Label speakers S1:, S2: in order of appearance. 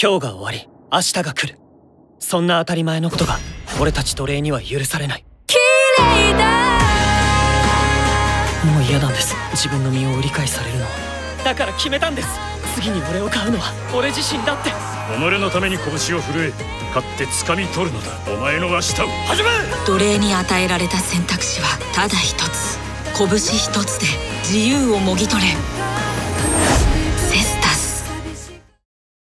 S1: 今日が終わり明日が来る。そんな当たり前のことが俺たち奴隷には許されない。
S2: 綺麗だ。
S1: もう嫌なんです。自分の身を売り買いされるのだから決めたんです。次に俺を買うのは俺自身だって。
S3: 己のために拳を震え勝って掴み取るのだ。お前の明日を。始め!
S2: 奴隷に与えられた選択肢はただ一つ。拳一つで自由をもぎ取れ。